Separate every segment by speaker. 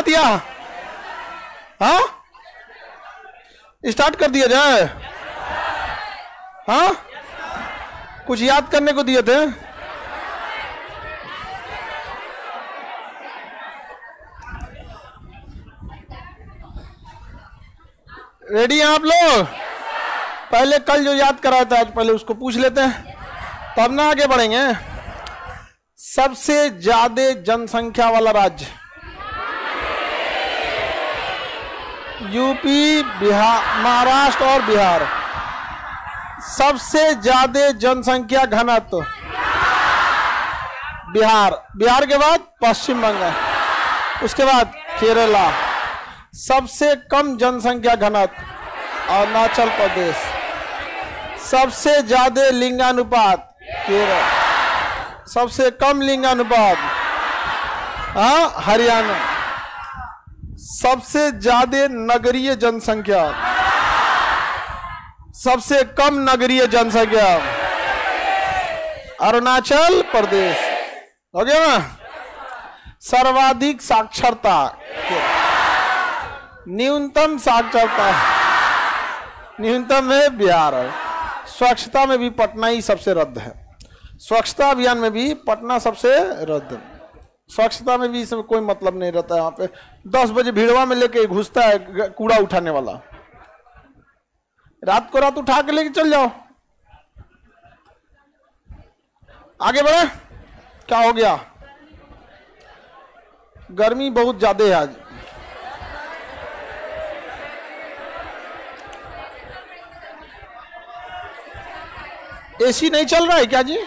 Speaker 1: बना दिया हाँ? स्टार्ट कर दिया जाए हाँ? कुछ याद करने को दिए थे? रेडी हैं आप लोग? पहले कल जो याद कराया था, आज पहले उसको पूछ लेते हैं। तब ना आगे बढ़ेंगे। सबसे ज़्यादा जनसंख्या वाला राज्य। यूपी, बिहार, महाराष्ट्र और बिहार। सबसे ज़्यादा जनसंख्या घनत्व बिहार। बिहार के बाद पश्चिम बंगाल, उसके बाद केरला। सबसे कम जनसंख्या घनत्व अरुणाचल प्रदेश। सबसे ज़्यादा लिंगानुपात केरल। सबसे कम लिंगानुपात हाँ हरियाणा। सबसे ज़्यादा नगरीय जनसंख्या। सबसे कम नगरीय जनसंख्या। अरुणाचल प्रदेश। हो गया ना? सर्वाधिक साक्षरता। न्यूनतम साक्षरता। न्यूनतम है बिहार। स्वच्छता में भी पटना ही सबसे रद्द है। स्वच्छता अभियान में भी पटना सबसे रद्द। है स्वच्छता में भी इसमें कोई मतलब नहीं रहता यहाँ पे। दस बजे भीड़वा में लेके घुसता है कूड़ा उठाने वाला। रात को रात उठा के लेके चल जाओ। आगे बढ़े। क्या हो गया? गर्मी बहुत ज़्यादा है आज। एसी नहीं चल रहा है क्या जी?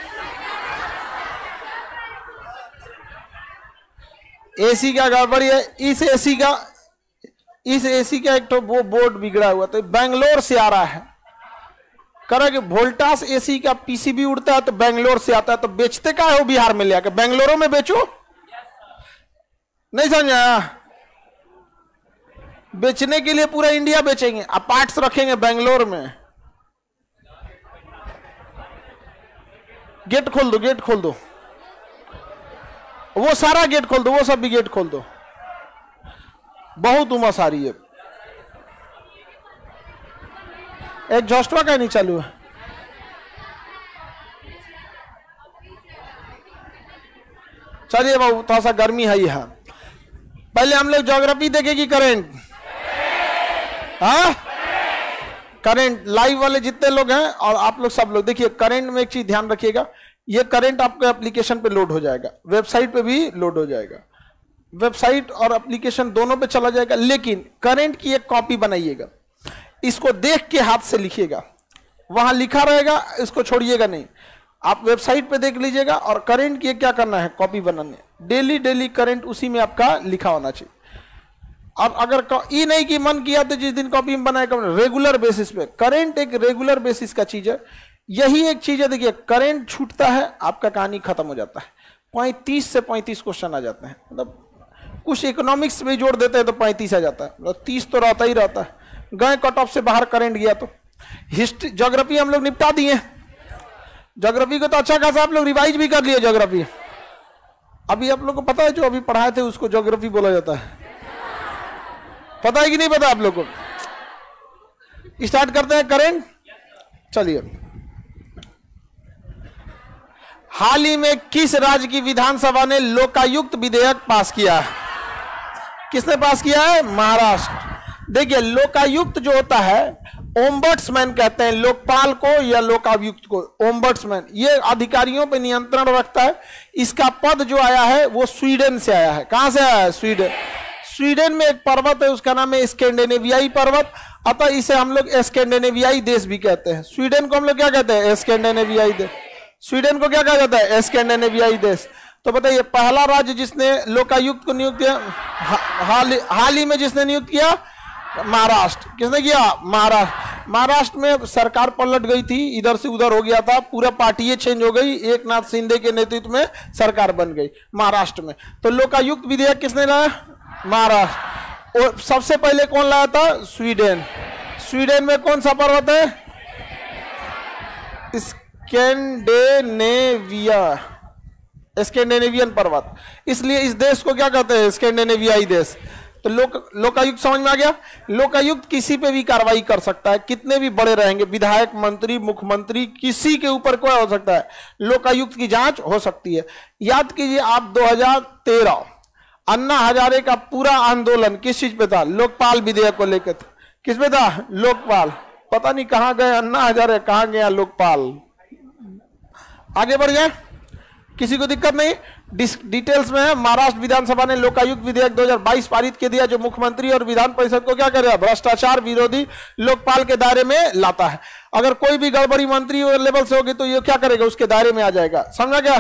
Speaker 1: एसी का गड़बड़ी है। इस एसी का, इस एसी का एक तो वो बोर्ड बिगड़ा हुआ तो बेंगलोर से आ रहा है। कह कि वोल्टास एसी का पीसीबी उड़ता है तो बेंगलोर से आता है। तो बेचते का है बिहार में ले बेंगलोरों में बेचो? नहीं समझ? आया बेचने के लिए पूरा इंडिया बेचेंगे। अब पार्ट्स रखेंगे बेंगलोर में। गेट खोल दो, गेट खोल दो। वो सारा गेट खोल दो, वो सब भी गेट खोल दो। बहुत उमस आ रही है। एक जॉस्टवा का नहीं चालू है। चलिए बाबू, थोड़ा सा गर्मी है ही है पहले हम लोग ज्योग्राफी देखेगी करेंट हाँ? करंट लाइव वाले जितने लोग हैं, और आप लोग सब लोग। देखिए करेंट में एक चीज़ ध्यान रखिएगा। ये करंट आपके एप्लीकेशन पे लोड हो जाएगा। वेबसाइट पे भी लोड हो जाएगा। वेबसाइट और एप्लीकेशन दोनों पे चला जाएगा, लेकिन करंट की एक कॉपी बनाइएगा। इसको देख के हाथ से लिखिएगा। वहाँ लिखा रहेगा, इसको छोड़िएगा नहीं। आप वेबसाइट पे देख लीजिएगा और करंट की क्या करना है कॉपी बनाने। डेली डेली करंट उसी में आपका लिखा होना चाहिए। अब अगर ये नहीं कि मन किया तो जिस दिन कॉपी में बनाए रेगुलर बेसिस पे। करंट एक रेगुलर बेसिस का चीज़ है। यही एक चीज़ है, देखिए करंट छूटता है, आपका कहानी खत्म हो जाता है। पैंतीस से पैंतीस क्वेश्चन आ जाते हैं। मतलब कुछ इकोनॉमिक्स में जोड़ देते हैं तो पैंतीस आ जाता है। मतलब तीस तो रहता ही रहता है। गए कट ऑफ़ से बाहर करंट गया तो। हिस्ट्री जोग्राफी हम लोग निपटा दिए। जोग्राफी को तो अच्छा खासा आप लोग रिवाइज भी कर लिए जोग्राफी अभी आप लोग को पता है, जो अभी पढ़ाए थे, उसको जोग्राफी बोला जाता है। पता है कि नहीं पता आप लोग को? स्टार्ट करते हैं करेंट चलिए। हाल ही में किस राज्य की विधानसभा ने लोकायुक्त विधेयक पास किया है? किसने पास किया है? महाराष्ट्र। देखिए, लोकायुक्त जो होता है ओम्बर्ट्समैन कहते हैं, लोकपाल को या लोकायुक्त को। ओम्बर्ट्समैन ये अधिकारियों पर नियंत्रण रखता है। इसका पद जो आया है, वो स्वीडन से आया है। कहाँ से आया है? स्वीडन। स्वीडन में एक पर्वत है, उसका नाम है स्कैंडिनेवियाई पर्वत। अतः इसे हम लोग स्कैंडिनेवियाई देश भी कहते हैं। स्वीडन को हम लोग क्या कहते हैं? स्कैंडिनेवियाई देश स्वीडन को क्या कहा जाता है? स्कैंडिनेवियाई देश। तो बताइए, पहला राज्य जिसने लोकायुक्त को नियुक्त किया हाल ही- में जिसने नियुक्त किया, महाराष्ट्र। किसने किया? महाराष्ट्र। महाराष्ट्र में सरकार पलट गई थी, इधर से उधर हो गया था, पूरा पार्टी चेंज हो गई एक नाथ शिंदे के नेतृत्व में सरकार बन गई, महाराष्ट्र में। तो लोकायुक्त विधेयक किसने लाया? महाराष्ट्र। और सबसे पहले कौन लाया था? स्वीडन। स्वीडन में कौन सा पर्वत है? स्कैंडेनेविया। स्कैंडिनेवियन पर्वत। इसलिए इस देश को क्या कहते हैं? स्कैंडिनेवियाई देश। तो लोक, लोकायुक्त समझ में आ गया? लोकायुक्त किसी पे भी कार्रवाई कर सकता है। कितने भी बड़े रहेंगे, विधायक, मंत्री, मुख्यमंत्री, किसी के ऊपर कोई हो सकता है। लोकायुक्त की जाँच हो सकती है। याद कीजिए आप 2013 अन्ना हजारे का पूरा आंदोलन किस चीज़ पे था? लोकपाल विधेयक को लेकर। किस पे था? लोकपाल। पता नहीं कहाँ गए अन्ना हजारे, कहाँ गया लोकपाल? आगे बढ़ जाए किसी को दिक्कत नहीं। डिटेल्स में है महाराष्ट्र विधानसभा ने लोकायुक्त विधेयक 2022 पारित के दिया, जो मुख्यमंत्री और विधान परिषद को क्या करेगा भ्रष्टाचार विरोधी लोकपाल के दायरे में लाता है। अगर कोई भी गड़बड़ी मंत्री लेवल से होगी तो ये क्या करेगा? उसके दायरे में आ जाएगा। समझा क्या?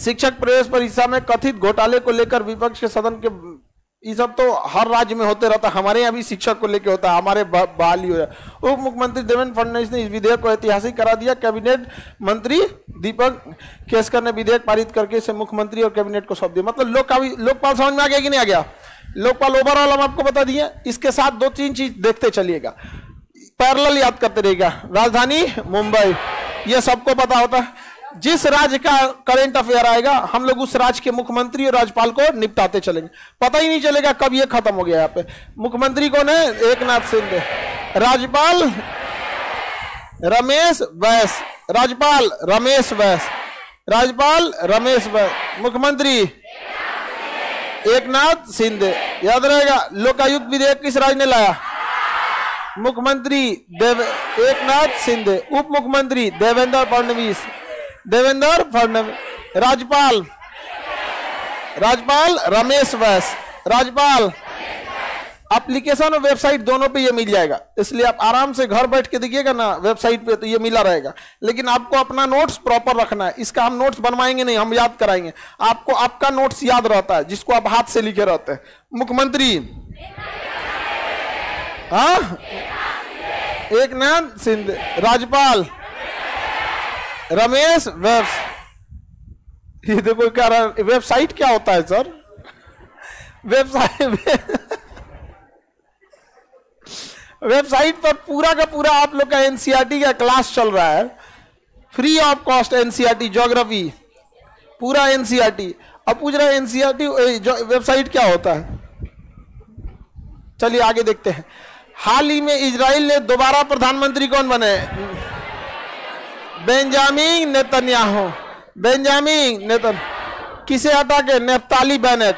Speaker 1: शिक्षक प्रवेश परीक्षा में कथित घोटाले को लेकर विपक्ष के सदन के ये सब तो हर राज्य में होते रहता है। हमारे यहाँ भी शिक्षक को लेकर होता है, हमारे बहाली हो जाए उप मुख्यमंत्री देवेंद्र फडणवीस ने इस विधेयक को ऐतिहासिक करा दिया। कैबिनेट मंत्री दीपक केसकर ने विधेयक पारित करके इसे मुख्यमंत्री और कैबिनेट को सौंप दिया। मतलब लोक का लोकपाल समझ में आ गया कि नहीं आ गया? लोकपाल ओवरऑल हम आपको बता दिए। इसके साथ दो तीन चीज़ देखते चलिएगा। पैरल याद करते रहेगा राजधानी मुंबई, ये सबको पता होता है। जिस राज्य का करेंट अफेयर आएगा, हम लोग उस राज्य के मुख्यमंत्री और राज्यपाल को निपटाते चलेंगे। पता ही नहीं चलेगा कब ये खत्म हो गया यहाँ पे। मुख्यमंत्री कौन है? एक नाथ सिंह राज्यपाल रमेश वैस राज्यपाल रमेश वैस राज्यपाल रमेश वैस मुख्यमंत्री एक नाथ सिंधे याद रहेगा, लोकायुक्त विधेयक किस राज्य ने लाया? मुख्यमंत्री देव एक नाथ सिंधे उप मुख्यमंत्री देवेंद्र फडणवीस। देवेंद्र फडणवीस, राज्यपाल। राज्यपाल रमेश वैस राज्यपाल एप्लीकेशन और वेबसाइट दोनों पे ये मिल जाएगा। इसलिए आप आराम से घर बैठ के देखिएगा ना वेबसाइट पे तो ये मिला रहेगा। लेकिन आपको अपना नोट्स प्रॉपर रखना है। इसका हम नोट्स बनवाएँगे नहीं, हम याद कराएँगे। आपको आपका नोट्स याद रहता है, जिसको आप हाथ से लिखे रहते हैं। मुख्यमंत्री। हाँ? एक नाथ सिंध राज्यपाल। रमेश, वेब ये देखो क्या वेबसाइट क्या होता है, सर? वेबसाइट वेबसाइट पर पूरा का पूरा आप लोग का एनसीआरटी का क्लास चल रहा है। Free of cost NCERT geography पूरा एनसीआरटी अब पूछ रहा है एनसीआरटी वेबसाइट क्या होता है? चलिए आगे देखते हैं। हाल ही में इजराइल ने दोबारा प्रधानमंत्री कौन बने? बेंजामिन नेतन्याहू बेंजामिन नेतन किसे हटा के नेपताली बैनेट।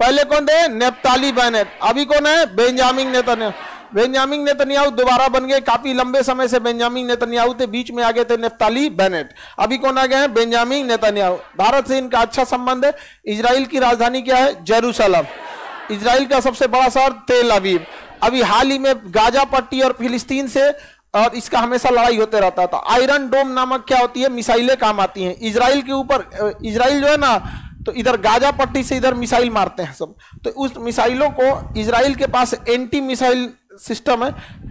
Speaker 1: पहले कौन थे? नेपताली बैनेट। अभी कौन है? बेंजामिन नेतन्याहू बेंजामिन नेतन्याहू दोबारा बन गए। काफ़ी लंबे समय से बेंजामिन नेतन्याहू थे। बीच में आ गए थे नेफ्ताली बैनेट। अभी कौन आ गए हैं? बेंजामिन नेतन्याहू भारत से इनका अच्छा संबंध है। इसराइल की राजधानी क्या है? जेरूसलम इसराइल का सबसे बड़ा शहर तेल अवीब अभी हाल ही में गाजा पट्टी और फिलिस्तीन से और इसका हमेशा लड़ाई होते रहता था। आयरन डोम नामक क्या होती है? मिसाइलें काम आती हैं। इसराइल के ऊपर इसराइल जो है ना तो इधर गाजा पट्टी से इधर मिसाइल मारते हैं सब। तो उस मिसाइलों को इसराइल के पास एंटी मिसाइल सिस्टम है।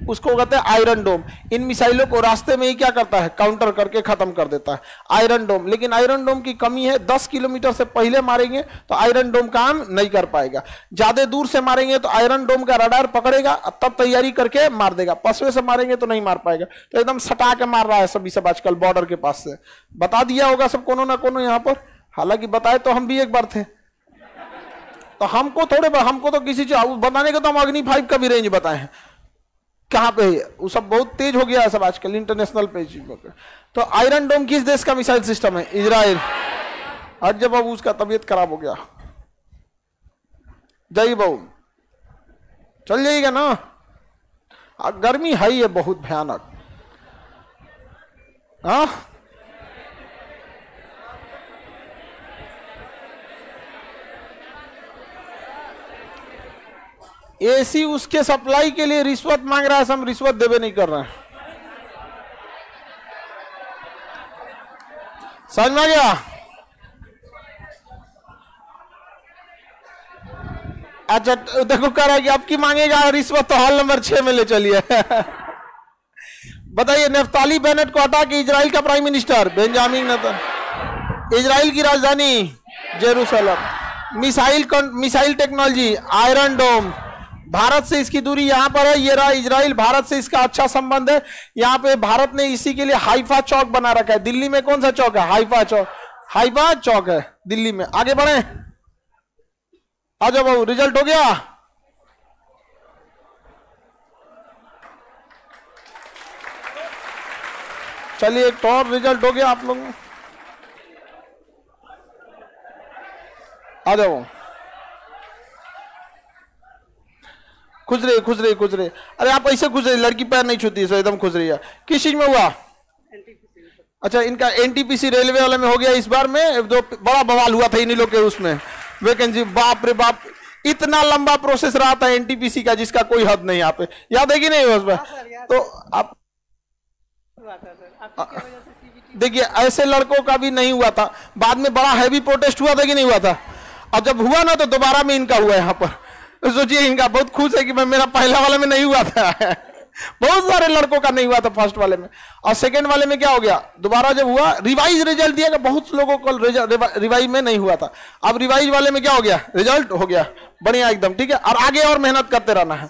Speaker 1: उसको कहते हैं आयरन डोम। इन मिसाइलों को रास्ते में ही क्या करता है? काउंटर करके खत्म कर देता है। Iron Dome. लेकिन आयरन डोम की कमी है 10 किलोमीटर से पहले मारेंगे तो आयरन डोम काम नहीं कर पाएगा। ज़्यादा दूर से मारेंगे तो आयरन डोम का रडार पकड़ेगा तब तैयारी करके मार देगा। पसवे से मारेंगे तो नहीं मार पाएगा। तो एकदम सटा के मार रहा है सभी सब आजकल बॉर्डर के पास से। बता दिया होगा सब कोनो ना कोनो यहाँ पर। हालाँकि बताए तो हम भी एक बार थे। तो हमको थोड़े हमको तो किसी बताने का तो हम अग्नि फाइव का भी रेंज बताए हैं। कहाँ पे? है वो सब बहुत तेज हो गया है सब आजकल इंटरनेशनल पे तो आयरन डोम किस देश का मिसाइल सिस्टम है इसराइल आज जब अब उसका तबीयत खराब हो गया। जय बाबू। चल जाइएगा ना? गर्मी है है बहुत भयानक। हाँ? एसी उसके सप्लाई के लिए रिश्वत मांग रहा है हम रिश्वत देवे नहीं कर रहे हैं। समझ में गया? अच्छा देखो, कह रहा है कि आपकी मांगेगा रिश्वत तो हॉल नंबर छह में ले चलिए। बताइए, नेफ्ताली बेनेट को हटा के इजराइल का प्राइम मिनिस्टर, बेंजामिन नेतन। इजराइल की राजधानी Jerusalem. Missile missile technology, Iron Dome. Bharat से इसकी दूरी यहाँ पर है, ये रहा इसराइल भारत से इसका अच्छा संबंध है। यहाँ पे भारत ने इसी के लिए हाइफा चौक बना रखा है। दिल्ली में कौन सा चौक है? हाइफा चौक। हाइफा चौक है दिल्ली में। आगे बढ़े। आ जाओ बाबू रिज़ल्ट हो गया। चलिए एक तो और रिज़ल्ट हो गया आप लोगों आ जाओ। रही खुश रही अरे आप ऐसे खुश रही लड़की पैर नहीं छूती है एकदम खुश रही है किस चीज़ में हुआ? अच्छा इनका एनटीपीसी रेलवे वाले में हो गया इस बार में जो बड़ा बवाल हुआ था इन्हीं लोग के उसमें। वैकेंसी बाप रे बाप इतना लंबा प्रोसेस रहा था एनटीपीसी का जिसका कोई हद नहीं यहाँ पे। याद है कि नहीं उसमें तो आप देखिए ऐसे लड़कों का भी नहीं हुआ था। बाद में बड़ा हैवी प्रोटेस्ट हुआ था कि नहीं हुआ था? अब जब हुआ ना तो दोबारा में इनका हुआ यहाँ पर। सोचिए इनका बहुत खुश है कि मैं मेरा पहला वाले में नहीं हुआ था। बहुत सारे लड़कों का नहीं हुआ था फ़र्स्ट वाले में। और सेकंड वाले में क्या हो गया? दोबारा जब हुआ रिवाइज रिज़ल्ट दिया गया बहुत लोगों को रिवाइज में नहीं हुआ था। अब रिवाइज वाले में क्या हो गया? रिज़ल्ट हो गया। बढ़िया एकदम ठीक है? और आगे और मेहनत करते रहना है।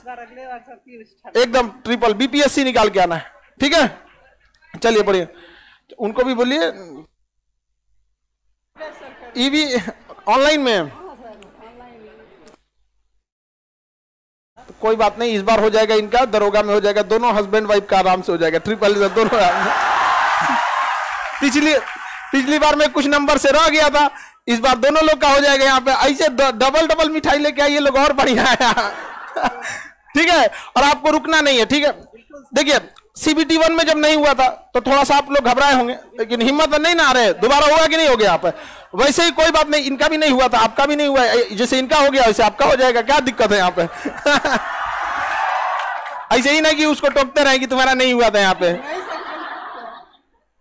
Speaker 1: एकदम ट्रिपल बीपीएससी निकाल के आना है ठीक है? चलिए बढ़िया। उनको भी बोलिए। ईवी ऑनलाइन में। कोई बात नहीं, इस बार हो जाएगा इनका, दरोगा में हो जाएगा, दोनों हस्बैंड वाइफ का आराम से हो जाएगा ट्रिपल दोनों पिछली पिछली बार में कुछ नंबर से रह गया था, इस बार दोनों लोग का हो जाएगा यहाँ पे, ऐसे डबल डबल मिठाई लेके आइए लोग और बढ़िया है ठीक है? और आपको रुकना नहीं है, ठीक है? देखिए सीबीटी वन में जब नहीं हुआ था तो थोड़ा सा आप लोग घबराए होंगे, लेकिन हिम्मत नहीं ना आ रहे, दोबारा होगा कि नहीं हो गया यहाँ पे? वैसे ही कोई बात नहीं, इनका भी नहीं हुआ था, आपका भी नहीं हुआ जैसे इनका हो गया, वैसे आपका हो जाएगा, क्या दिक्कत है यहाँ पे? ऐसे ही नहीं कि उसको टोकते रहे कि तुम्हारा नहीं हुआ था यहाँ पे।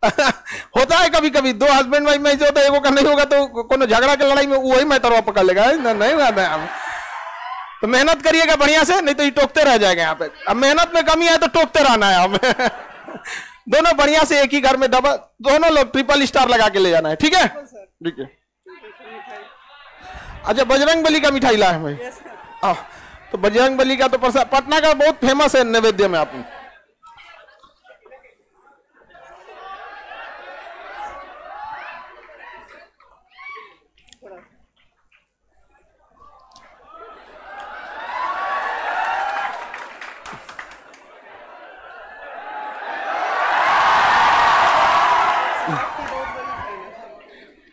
Speaker 1: होता है कभी कभी दो हस्बैंड वाइफ में ऐसे होता है एगो का नहीं होगा तो कोनो झगड़ा के लड़ाई में वही मैटर पकड़ लेगा। नहीं हुआ था यहाँ तो मेहनत करिएगा बढ़िया से, नहीं तो ये टोकते रह जाएगा यहाँ पे। अब मेहनत में कमी है तो टोकते रहना है हमें दोनों बढ़िया से एक ही घर में डबल दोनों लोग ट्रिपल स्टार लगा के ले जाना है, ठीक है? ठीक है। अच्छा बजरंग बली का मिठाई लाए है भाई। आ, तो बजरंग बली का तो प्रसाद पटना का बहुत फ़ेमस है नैवेद्य में आप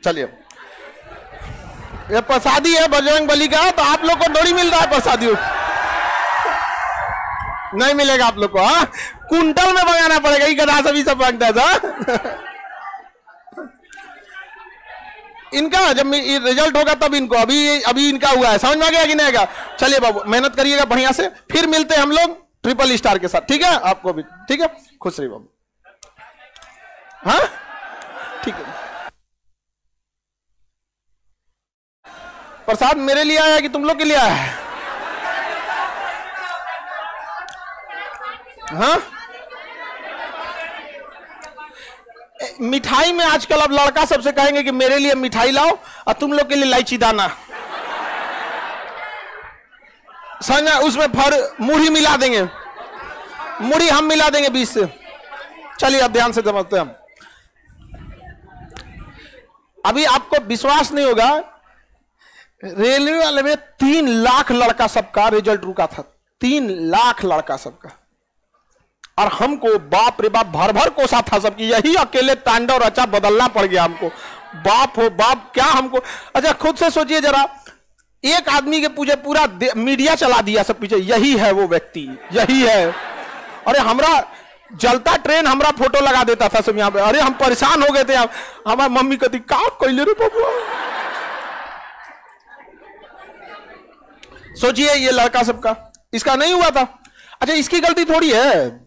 Speaker 1: चलिए। ये प्रसादी है बजरंग बली का तो आप लोग को थोड़ी मिल रहा है प्रसादी। नहीं मिलेगा आप लोग को हाँ? कुंटल में मंगाना पड़ेगा ये गधा सभी सब माँगता था। इनका, जब रिज़ल्ट होगा तब इनको, अभी अभी इनका हुआ है। समझ में आ गया कि नहीं आएगा चलिए बाबू, मेहनत करिएगा बढ़िया से, फिर मिलते हैं हम लोग ट्रिपल स्टार के साथ, ठीक है? आपको भी, ठीक है? खुश रही बाबू। हाँ? ठीक है। प्रसाद मेरे लिए आया कि तुम लोग के लिए आया है? हाँ? मिठाई में आजकल अब लड़का सबसे कहेंगे कि मेरे लिए मिठाई लाओ, और तुम लोग के लिए लाइची दाना। समझ उसमें फर, मुढ़ी मिला देंगे। मुढ़ी हम मिला देंगे बीच से। चलिए, अब ध्यान से समझते हम। अभी आपको विश्वास नहीं होगा रेलवे वाले में तीन लाख लड़का सबका रिज़ल्ट रुका था। तीन लाख लड़का सबका। और हमको बाप रे बाप, भर भर कोसा था सबकी। यही अकेले तांडव रचा बदलना पड़ गया हमको। बाप हो बाप, क्या हमको? अच्छा खुद से सोचिए जरा। एक आदमी के पूछे पूरा मीडिया चला दिया सब पीछे। यही है वो व्यक्ति, यही है। अरे, हमारा जलता ट्रेन हमारा फ़ोटो लगा देता था सब यहाँ पे। अरे, हम परेशान हो गए थे। हमारे मम्मी कहती, का कैले रे बाबू? सोचिए ये लड़का सबका। इसका नहीं हुआ था। अच्छा इसकी गलती थोड़ी है।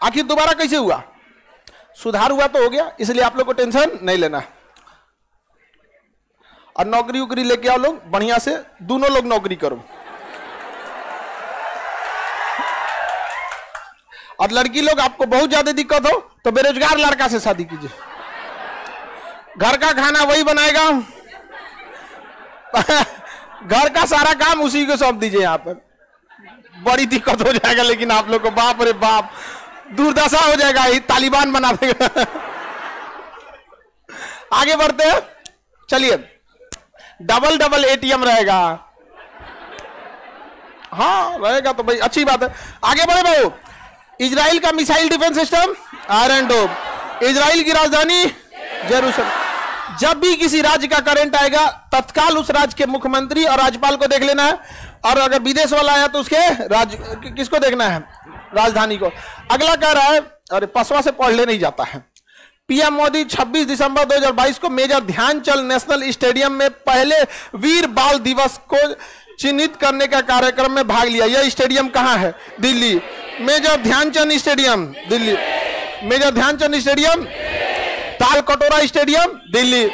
Speaker 1: आखिर दोबारा कैसे हुआ? सुधार हुआ तो हो गया, इसलिए आप लोग को टेंशन नहीं लेना। और नौकरी उकरी लेके आओ लोग, बढ़िया से, दोनों लोग नौकरी करो। और लड़की लोग, आपको बहुत ज़्यादा दिक्कत हो तो बेरोजगार लड़का से शादी कीजिए। घर का खाना वही बनाएगा। घर का सारा काम उसी को सौंप दीजिए यहाँ पर। बड़ी दिक्कत हो जाएगा, लेकिन आप लोग को बाप रे बाप, दुर्दशा हो जाएगा, ये तालिबान बना देगा। आगे बढ़ते हैं। चलिए डबल डबल एटीएम रहेगा। हाँ रहेगा तो भाई, अच्छी बात है। आगे बढ़े भाई, इजराइल का missile defence system, Iron Dome. Israel की राजधानी, जेरूसलम। जब भी किसी राज्य का करंट आएगा, तत्काल उस राज्य के मुख्यमंत्री और राज्यपाल को देख लेना है। और अगर विदेश वाला आया तो उसके राज्य किसको देखना है? राजधानी को। अगला कह रहा है, अरे पसवा से पढ़ ले नहीं जाता है। पीएम मोदी 26 दिसंबर 2022 को मेजर ध्यानचंद नेशनल स्टेडियम में पहले वीर बाल दिवस को चिन्हित करने का कार्यक्रम में भाग लिया। यह स्टेडियम कहाँ है? Delhi. Major Dhyan Chand stadium, Delhi. Major Dhyan Chand stadium Tal Katora stadium, Delhi.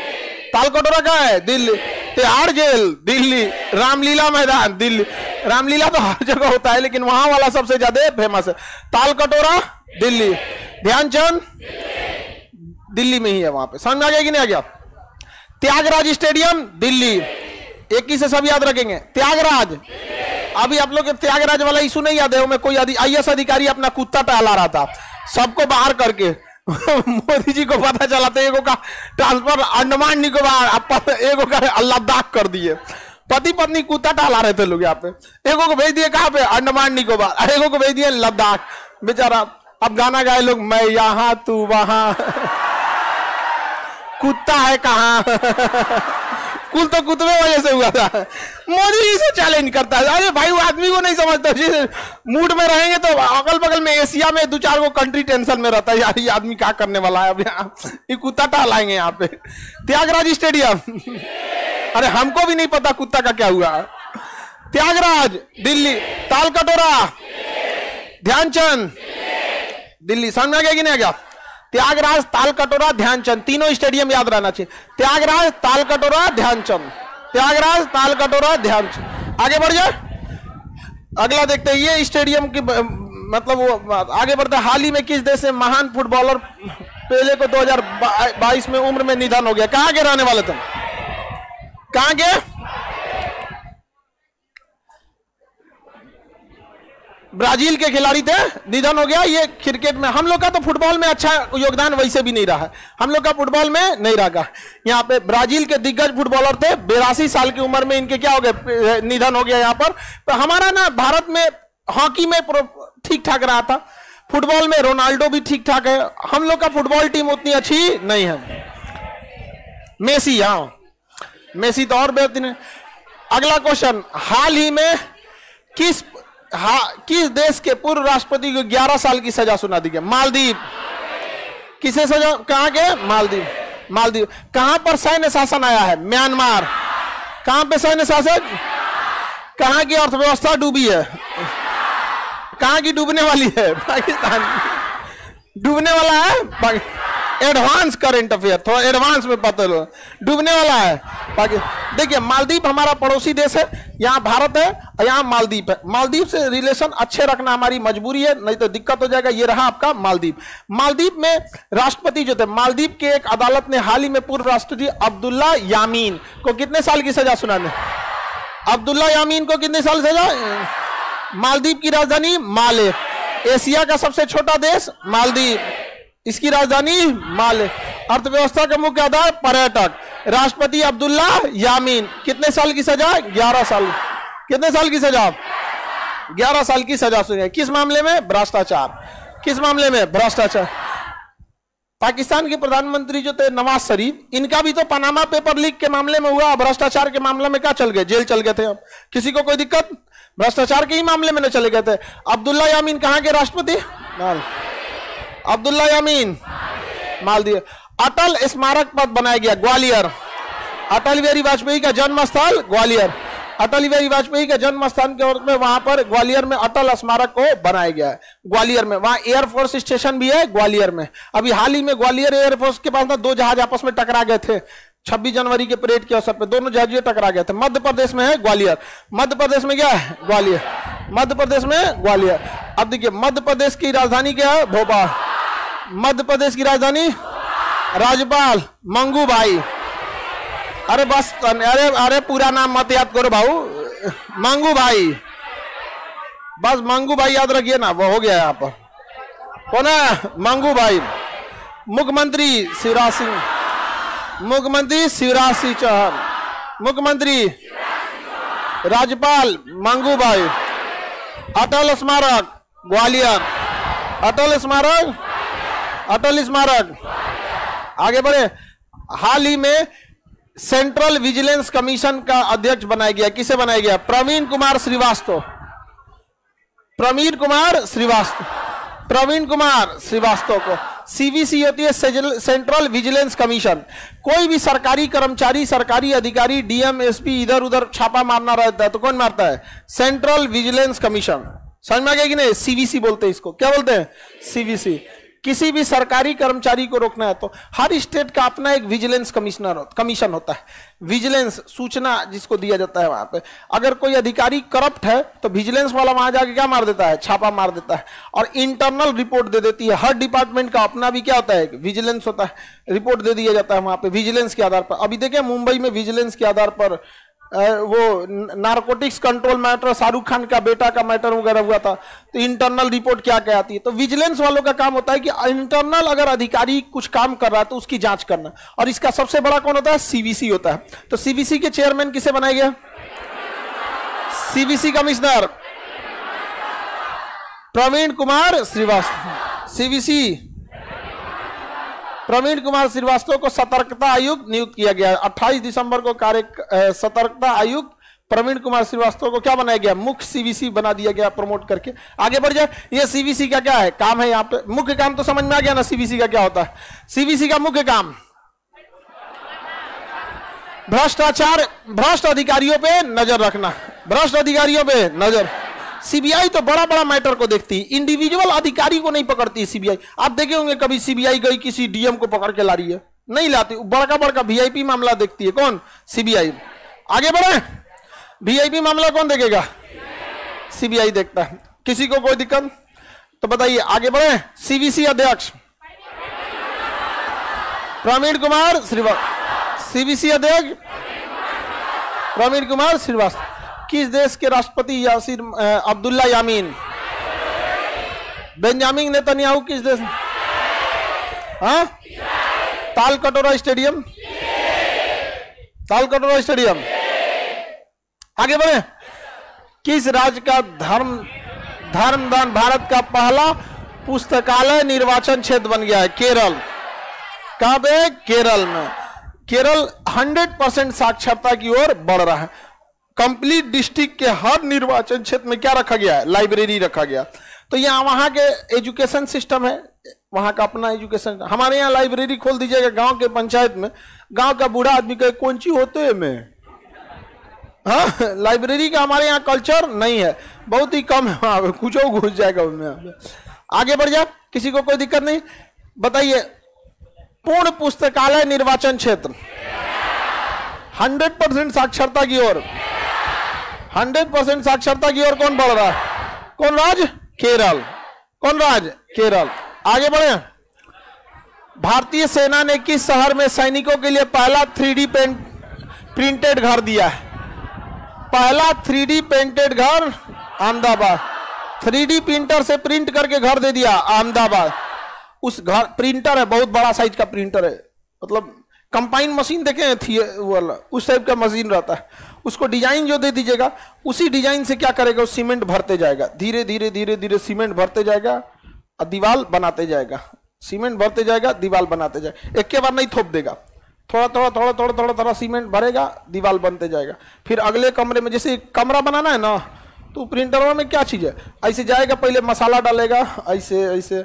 Speaker 1: Tal Katora कहा है? दिल्ली। तिहाड़ जेल, दिल्ली। रामलीला मैदान, दिल्ली। रामलीला तो हर जगह होता है, लेकिन वहाँ वाला सबसे ज़्यादा फ़ेमस है। ताल कटोरा दिल्ली। ध्यानचंद, दिल्ली में ही है वहाँ पे। समझ में आ गया कि नहीं आ गया? त्यागराज स्टेडियम, दिल्ली। एक ही से सब याद रखेंगे। त्यागराज। अभी आप लोग त्यागराज वाला इशू नहीं याद है मैं कोई आई एस अधिकारी अपना कुत्ता टहला रहा था। सबको बाहर करके। मोदी जी को पता चला तो एगो का ट्रांसफ़र अंडमान, निकोबार एगो का लद्दाख कर दिए। पति पत्नी कुत्ता टहला रहे थे लोग यहाँ पे। एगो को भेज दिए कहाँ पे? अंडमान, निकोबार। एगो को भेज दिए लद्दाख। बेचारा, अब गाना गाए लोग, मैं यहाँ, तू वहाँ। कुत्ता है कहा? कुल तो कुतबे वजह से हुआ था। मोदी जी से चैलेंज करता है अरे भाई, वो आदमी को नहीं समझता। मूड में रहेंगे तो अगल बगल में एशिया में दो चार को कंट्री टेंशन में रहता है। यार, ये आदमी क्या करने वाला है अब यहाँ? ये कुत्ता टहलाएँगे यहाँ पे। त्यागराज स्टेडियम अरे हमको भी नहीं पता कुत्ता का क्या हुआ। त्यागराज, दिल्ली। ताल कटोरा ध्यानचंद। दिल्ली। समझ में आ गया कि नहीं आ गया? त्यागराज ताल कटोरा ध्यानचंद. तीनों स्टेडियम याद रहना चाहिए. त्यागराज ताल कटोरा ध्यानचंद. त्यागराज ताल कटोरा ध्यानचंद. आगे बढ़ जाए. अगला देखते हैं, ये स्टेडियम की मतलब वो आगे बढ़ते हाल ही में किस देश से महान फुटबॉलर पहले को 2022 में उम्र में निधन हो गया? कहाँ के रहने वाले थे कहाँ के? ब्राज़ील के खिलाड़ी थे, निधन हो गया। ये क्रिकेट में, हम लोग का तो फुटबॉल में अच्छा योगदान वैसे भी नहीं रहा। हम लोग का फुटबॉल में नहीं रहा। यहाँ पे ब्राज़ील के दिग्गज फुटबॉलर थे, बेरासी साल की उम्र में इनके क्या हो गए, निधन हो गया यहाँ पर। तो हमारा ना भारत में हॉकी में ठीक ठाक रहा था। फुटबॉल में रोनाल्डो भी ठीक ठाक है। हम लोग का फुटबॉल टीम उतनी अच्छी नहीं है। मेसी हाँ। मेसी तो और बेहतरीन अगला क्वेश्चन हाल ही में किस हाँ किस देश के पूर्व राष्ट्रपति को 11 साल की सजा सुना दी गई? मालदीव। किसे सजा, कहाँ के? मालदीव। मालदीव। कहाँ पर सैन्य शासन आया है? म्यांमार। कहाँ पे सैन्य शासन? कहाँ की अर्थव्यवस्था डूबी है? कहाँ की डूबने वाली है? पाकिस्तान। डूबने वाला है? एडवांस करंट अफेयर थोड़ा एडवांस में पता लो डूबने वाला है। बाकी, देखिए, मालदीप हमारा पड़ोसी देश है, यहाँ भारत है और यहाँ मालदीप है। मालदीप से रिलेशन अच्छे रखना हमारी मजबूरी है, नहीं तो दिक्कत हो जाएगा। ये रहा आपका मालदीप। मालदीप में राष्ट्रपति जो थे, मालदीप के एक अदालत ने हाल ही में पूर्व राष्ट्रपति अब्दुल्ला यामीन को कितने साल की सजा सुनाने? अब्दुल्ला यामीन को कितने साल सजा? मालदीप की राजधानी माले, एशिया का सबसे छोटा देश मालदीव इसकी राजधानी माले। अर्थव्यवस्था का मुख्य आधार पर्यटक। राष्ट्रपति अब्दुल्ला यामीन। कितने साल की सजा? ग्यारह साल। कितने साल की सजा? ग्यारह साल की सजा सुनी किस मामले में? भ्रष्टाचार। किस मामले में? भ्रष्टाचार। पाकिस्तान के प्रधानमंत्री जो थे, नवाज़ शरीफ, इनका भी तो पनामा पेपर लीक के मामले में हुआ। भ्रष्टाचार के मामले में क्या चल गए? जेल चल गए थे अब किसी को कोई दिक्कत? भ्रष्टाचार के ही मामले में न चले गए थे। अब्दुल्ला यामीन कहाँ के राष्ट्रपति? अब्दुल्ला यामीन। मालदीव अटल स्मारक पद बनाया गया ग्वालियर। अटल बिहारी वाजपेयी का जन्म स्थल ग्वालियर। अटल बिहारी वाजपेयी के जन्म स्थान के में वहाँ पर ग्वालियर में अटल स्मारक को बनाया गया है। ग्वालियर में। वहाँ एयरफोर्स स्टेशन भी है ग्वालियर में। अभी हाल ही में ग्वालियर एयरफोर्स के पास ना दो जहाज़ आपस में टकरा गए थे। 26 जनवरी के परेड के अवसर पर दोनों जहाज़ टकरा गए थे। मध्य प्रदेश में है ग्वालियर। मध्य प्रदेश में क्या है? ग्वालियर। मध्य प्रदेश में ग्वालियर। अब देखिए, मध्य प्रदेश की राजधानी क्या है? भोपाल। मध्य प्रदेश की राजधानी राज्यपाल मंगू भाई। अरे बस, अरे अरे पूरा नाम मत याद करो भाऊ। मंगू भाई। बस मंगू भाई याद रखिए ना, वो हो गया यहाँ पर। कौन है मंगू भाई। मुख्यमंत्री शिवराज सिंह, मुख्यमंत्री शिवराज सिंह चौहान, मुख्यमंत्री राज्यपाल मंगू भाई, अटल स्मारक, ग्वालियर। अटल स्मारक अटल स्मारक आगे बढ़े। हाल ही में सेंट्रल विजिलेंस कमीशन का अध्यक्ष बनाया गया। किसे बनाया गया? प्रवीण कुमार श्रीवास्तव। प्रवीण कुमार श्रीवास्तव। प्रवीण कुमार श्रीवास्तव को। सीवीसी होती है सेंट्रल विजिलेंस कमीशन। कोई भी सरकारी कर्मचारी, सरकारी अधिकारी डीएम एसपी इधर उधर छापा मारना रहता है तो कौन मारता है? Central vigilance commission. समझ में आ गया कि नहीं? सीवीसी बोलते हैं इसको। क्या बोलते हैं? सीवीसी किसी भी सरकारी कर्मचारी को रोकना है तो हर स्टेट का अपना एक विजिलेंस कमिश्नर कमीशन होता है। विजिलेंस सूचना जिसको दिया जाता है वहाँ पे। अगर कोई अधिकारी करप्ट है तो विजिलेंस वाला वहाँ जाके क्या मार देता है? छापा मार देता है और इंटरनल रिपोर्ट दे देती है। हर डिपार्टमेंट का अपना भी क्या होता है? विजिलेंस होता है। रिपोर्ट दे दिया जाता है वहाँ पे विजिलेंस के आधार पर। अभी देखें मुंबई में विजिलेंस के आधार पर वो narcotics control matter Shahrukh Khan का बेटा का मैटर वगैरह हुआ था। तो इंटरनल रिपोर्ट क्या क्या आती है? तो विजिलेंस वालों का काम होता है कि इंटरनल अगर अधिकारी कुछ काम कर रहा है तो उसकी जाँच करना। और इसका सबसे बड़ा कौन होता है? सीबीसी होता है। तो सीबीसी के चेयरमैन किसे बनाया गया CBC commissioner Praveen Kumar Srivastava. CVC Praveen Kumar Srivastava को सतर्कता आयुक्त नियुक्त किया गया। 28 दिसंबर को कार्य सतर्कता आयुक्त प्रवीण कुमार श्रीवास्तव को क्या बनाया गया? मुख्य सीवीसी बना दिया गया प्रमोट करके। आगे बढ़ जाए, ये सीवीसी का क्या है? काम है यहाँ पे। मुख्य काम तो समझ में आ गया ना सीवीसी का क्या होता है? सीवीसी का मुख्य काम। भ्रष्टाचार, भ्रष्ट अधिकारियों पे नज़र रखना। भ्रष्ट अधिकारियों पे नज़र। सीबीआई तो बड़ा बड़ा मैटर को देखती है। इंडिविजुअल अधिकारी को नहीं पकड़ती सीबीआई आप देखे होंगे कभी सीबीआई गई, किसी डीएम को पकड़ के ला रही है। नहीं लाती। बड़का बड़का वीआईपी मामला देखती है। कौन? सीबीआई आगे बढ़े। वीआईपी मामला कौन देखेगा? सीबीआई देखता है। किसी को कोई दिक्कत? तो बताइए, आगे बढ़े। सीबीसी अध्यक्ष। प्रवीण कुमार श्रीवास्तव। सीबीसी अध्यक्ष। प्रवीण कुमार श्रीवास्तव। किस देश के राष्ट्रपति यासिर अब्दुल्ला यामीन? बेंजामिन नेतन्याहू किस देश? हाँ? ताल कटोरा स्टेडियम? ताल कटोरा स्टेडियम। आगे बढ़े। किस राज्य का धर्म, धर्मदान भारत का पहला पुस्तकालय निर्वाचन क्षेत्र बन गया है? केरल। कहा केरल में। केरल 100 परसेंट साक्षरता की ओर बढ़ रहा है। कंप्लीट डिस्ट्रिक्ट के हर निर्वाचन क्षेत्र में क्या रखा गया है? लाइब्रेरी रखा गया। तो यहाँ, वहाँ के एजुकेशन सिस्टम है। वहाँ का अपना एजुकेशन हमारे यहाँ लाइब्रेरी खोल दीजिएगा गाँव के पंचायत में। गाँव का बूढ़ा आदमी कहे, कौन ची होते है मैं? हाँ लाइब्रेरी का हमारे यहाँ कल्चर नहीं है। बहुत ही कम है वहाँ कुछ घुस जाएगा उनमें। आगे बढ़ जाए किसी को कोई दिक्कत नहीं? बताइए। पूर्ण पुस्तकालय निर्वाचन क्षेत्र। हंड्रेड परसेंट साक्षरता की ओर। हंड्रेड परसेंट साक्षरता की ओर कौन बढ़ रहा है? कौन राज? केरल। कौन राज? केरल। आगे बढ़े। भारतीय सेना ने किस शहर में सैनिकों के लिए पहला थ्री प्रिंटेड घर दिया है? पहला थ्री पेंटेड घर अहमदाबाद। थ्री प्रिंटर से प्रिंट करके घर दे दिया अहमदाबाद। उस घर, प्रिंटर है, बहुत बड़ा साइज़ का प्रिंटर है। मतलब कंपाइन मशीन देखे, थी वाला, उस टाइप का मशीन रहता है। उसको डिज़ाइन जो दे दीजिएगा, उसी डिज़ाइन से क्या करेगा, वो सीमेंट भरते जाएगा। धीरे धीरे धीरे धीरे सीमेंट भरते जाएगा और दीवाल बनाते जाएगा। सीमेंट भरते जाएगा, दीवाल बनाते जाएगा। एक के बार नहीं थोप देगा। थोड़ा थोड़ा थोड़ा थोड़ा थोड़ा थोड़ा सीमेंट भरेगा, दीवाल बनते जाएगा। फिर अगले कमरे में, जैसे कमरा बनाना है ना तो प्रिंटर में क्या चीज़ है? ऐसे जाएगा, पहले मसाला डालेगा, ऐसे ऐसे,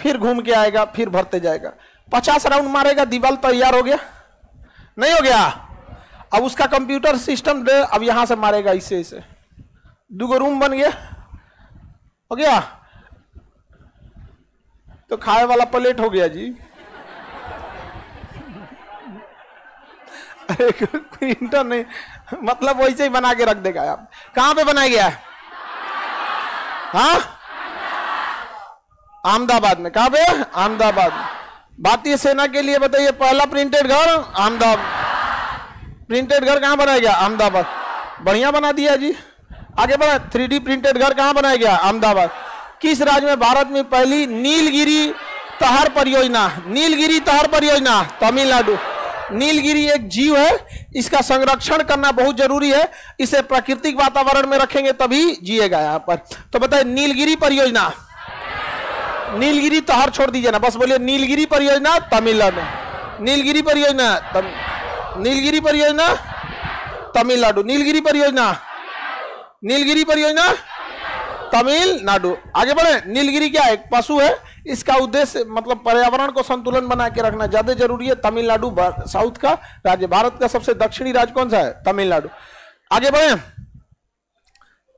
Speaker 1: फिर घूम के आएगा, फिर भरते जाएगा। पचास राउंड मारेगा, दीवाल तैयार हो गया। नहीं हो गया? अब उसका कंप्यूटर सिस्टम दे, अब यहाँ से मारेगा, इसे इसे। दूगो रूम बन गया। हो गया? तो खाए वाला प्लेट हो गया जी। अरे प्रिंटर नहीं। मतलब वैसे ही बना के रख देगा आप। कहाँ पे बनाया गया हाँ? अहमदाबाद में। कहा पे? अहमदाबाद भारतीय सेना के लिए बताइए, पहला प्रिंटेड घर अहमदाबाद। प्रिंटेड घर कहाँ बनाया गया? अहमदाबाद। बढ़िया बना दिया जी। आगे बढ़ा थ्री प्रिंटेड घर कहाँ बनाया गया? अहमदाबाद। किस राज्य में भारत में पहली नीलगिरी तहर परियोजना? नीलगिरी तहर परियोजना, तमिलनाडु। नीलगिरी एक जीव है, इसका संरक्षण करना बहुत ज़रूरी है, इसे प्राकृतिक वातावरण में रखेंगे तभी जिएगा यहाँ पर। तो बताए नीलगिरी परियोजना नीलगिरी तो हर छोड़ दीजिए ना बस बोलिए नीलगिरी परियोजना तमिलनाडु। नीलगिरी परियोजना तम, नीलगिरी परियोजना तमिलनाडु। नीलगिरी परियोजना नीलगिरी परियोजना तमिलनाडु। आगे बढ़े नीलगिरी क्या एक पशु है इसका उद्देश्य मतलब पर्यावरण को संतुलन बना के रखना ज़्यादा ज़रूरी है तमिलनाडु साउथ का राज्य भारत का सबसे दक्षिणी राज्य कौन सा है? तमिलनाडु। आगे बढ़े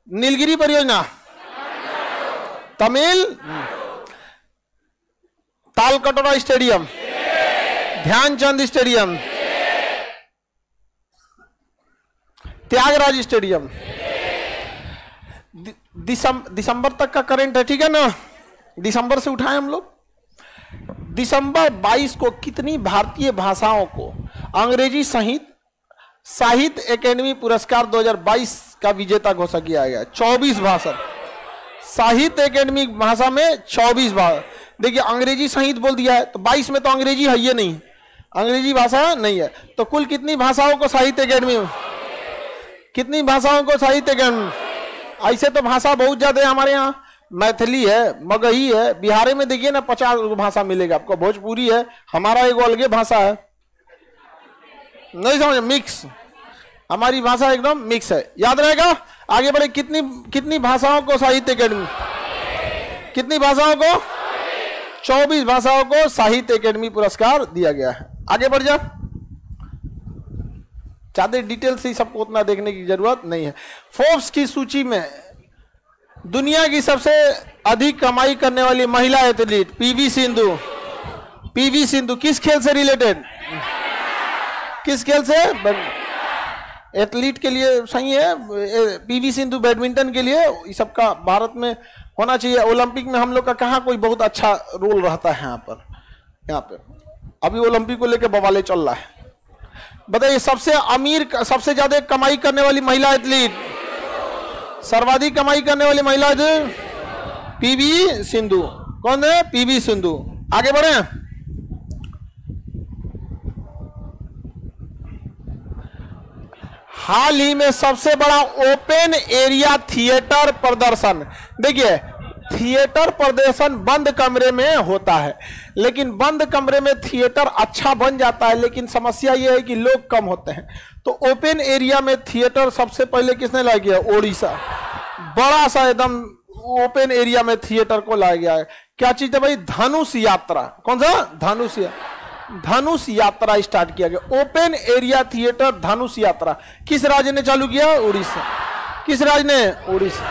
Speaker 1: नीलगिरी परियोजना Tamil Talkatora stadium. Dhyan Chand stadium. Thyagaraj stadium. दिसंबर तक का करंट है, ठीक है ना? दिसंबर से उठाए हम लोग। दिसंबर 22 को कितनी भारतीय भाषाओं को अंग्रेज़ी सहित, साहित्य एकेडमी पुरस्कार 2022 का विजेता घोषणा किया गया। 24 भाषा साहित्य एकेडमी भाषा में 24 भाषा देखिए, अंग्रेज़ी सहित बोल दिया है तो 22 में तो अंग्रेज़ी है ये नहीं। अंग्रेज़ी भाषा नहीं है। तो कुल कितनी भाषाओं को साहित्य अकेडमी कितनी भाषाओं को साहित्य अकेडमी ऐसे तो भाषा बहुत ज़्यादा है हमारे यहाँ। मैथिली है, मगही है, बिहारी में देखिए ना पचास भाषा मिलेगा आपको। भोजपुरी है, हमारा एक अलगे भाषा है। नहीं समझ? मिक्स। हमारी भाषा एकदम मिक्स है। याद रहेगा, आगे बढ़े, कितनी कितनी भाषाओं को साहित्य अकेडमी कितनी भाषाओं को 24 भाषाओं को साहित्य अकेडमी पुरस्कार दिया गया है। आगे बढ़ जा। ज़्यादा डिटेल से सबको उतना देखने की ज़रूरत नहीं है। फोर्ब्स की सूची में दुनिया की सबसे अधिक कमाई करने वाली महिला athlete PV Sindhu PV Sindhu किस खेल से रिलेटेड किस खेल से? एथलीट के लिए सही है। पीवी सिंधु बैडमिंटन के लिए सबका भारत में होना चाहिए। ओलंपिक में हम लोग का कहा कोई बहुत अच्छा रोल रहता है यहाँ पर? यहाँ पे। अभी ओलंपिक को लेकर बवाले चल रहा है। बताइए, सबसे अमीर सबसे ज़्यादा कमाई करने वाली महिला एथलीट? सर्वाधिक कमाई करने वाली महिला पीवी सिंधु। कौन है? पीवी सिंधु। आगे बढ़े। हाल ही में सबसे बड़ा ओपन एरिया थिएटर प्रदर्शन। देखिए, थिएटर प्रदर्शन बंद कमरे में होता है, लेकिन बंद कमरे में थिएटर अच्छा बन जाता है, लेकिन समस्या यह है कि लोग कम होते हैं। तो ओपन एरिया में थिएटर सबसे पहले किसने लाया गया? ओडिशा। बड़ा सा एकदम ओपन एरिया में थिएटर को लाया गया है। क्या चीज़ है भाई? धनुष यात्रा। कौन सा? धनुष धनुष यात्रा स्टार्ट किया गया। ओपन एरिया थिएटर धनुष यात्रा। किस राज्य ने चालू किया? उड़ीसा। किस राज्य ने? उड़ीसा।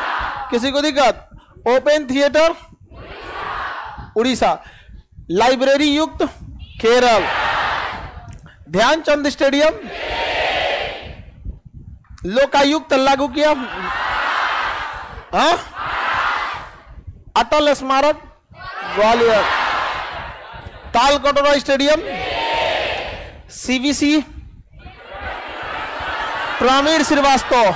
Speaker 1: किसी को दिक्कत? Open theatre Orissa. लाइब्रेरी युक्त? केरल। ध्यानचंद स्टेडियम? लोकायुक्त लागू किया? हाँ? अटल स्मारक? ग्वालियर। ताल कटोरा स्टेडियम सीबीसी प्रवीण श्रीवास्तव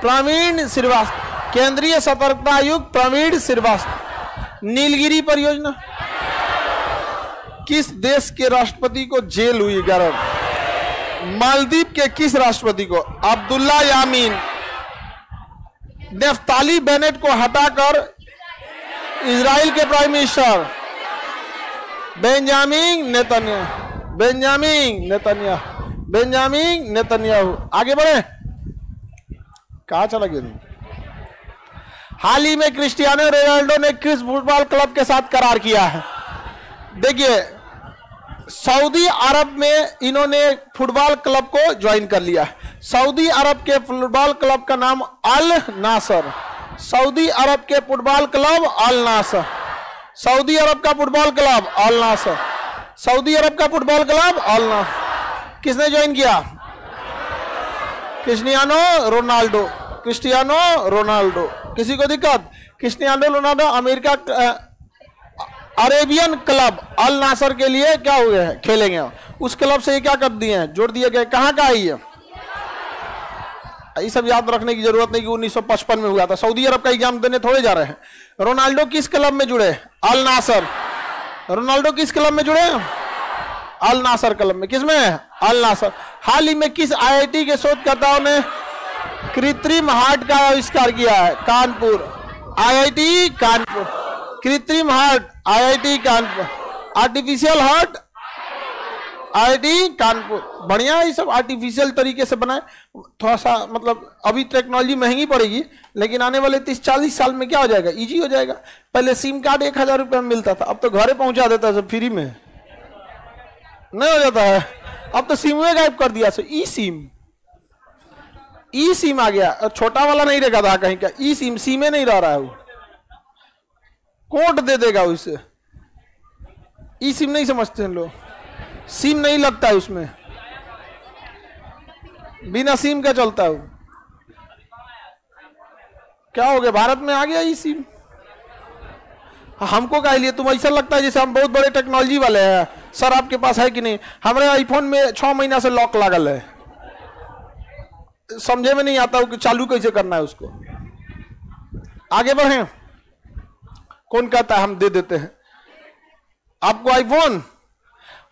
Speaker 1: प्रवीण श्रीवास्तव, केंद्रीय सतर्कता आयुक्त प्रवीण श्रीवास्तव, नीलगिरी परियोजना। किस देश के राष्ट्रपति को जेल हुई गर्भ मालदीव के किस राष्ट्रपति को? अब्दुल्ला यामीन। नेफ्ताली बेनेट को हटाकर इसराइल के prime minister. Benjamin Netanya Benjamin Netanya Benjamin Netanyahu आगे बढ़े। कहा चला गया हाल ही में क्रिस्टियानो रोनाल्डो ने किस फुटबॉल क्लब के साथ करार किया है। देखिए, सऊदी अरब में इन्होंने फुटबॉल क्लब को ज्वाइन कर लिया है। सऊदी अरब के फुटबॉल क्लब का नाम अल नासर सऊदी अरब के football club Al Nassr Saudi Arab का football club Al Nassr Saudi Arab का फुटबॉल क्लब अल नासर किसने ज्वाइन किया? Cristiano Ronaldo. Cristiano Ronaldo. किसी को दिक्कत? Cristiano Ronaldo America Arabian club Al Nassr के लिए क्या हुए हैं? खेलेंगे उस क्लब से ये क्या कर दिए हैं? जोड़ दिए गए। कहाँ का है ये? सब याद रखने की ज़रूरत नहीं कि 1955 में हुआ था। सऊदी अरब का एग्ज़ाम देने थोड़े जा रहे हैं। रोनाल्डो किस क्लब में जुड़े? अल नासर। रोनाल्डो किस क्लब में जुड़े? अल नासर क्लब में। किसमें अल नासर। हाल ही में किस आईआईटी के शोधकर्ताओं ने कृत्रिम हार्ट का आविष्कार किया है? कानपुर। आईआईटी कानपुर। कृत्रिम heart. IIT Kanpur. Artificial heart. IIT Kanpur बढ़िया ये सब आर्टिफिशियल तरीके से बनाए। थोड़ा सा मतलब अभी टेक्नोलॉजी महँगी पड़ेगी, लेकिन आने वाले तीस, चालीस साल में क्या हो जाएगा? इजी हो जाएगा। पहले सिम कार्ड एक हज़ार रुपये में मिलता था, अब तो घरे पहुँचा देता है सब फ्री में। नहीं हो जाता है। अब तो सिम गायब कर दिया, सो ई सिम ई सिम आ गया। छोटा वाला नहीं रहेगा था कहीं का। ई सिम सिमे नहीं रह रहा है वो। कोट दे देगा उसे ई सिम नहीं समझते हैं लोग। सिम नहीं लगता है उसमें। बिना सिम का चलता है क्या हो गया? भारत में आ गया ये सिम? हमको कह लिए? तुम ऐसा लगता है जैसे हम बहुत बड़े टेक्नोलॉजी वाले हैं। सर, आपके पास है कि नहीं? हमारे आईफोन में छह महीना से लॉक लागल है। समझे में नहीं आता कि चालू कैसे करना है उसको। आगे बढ़े। कौन कहता है हम दे देते हैं। आपको आईफोन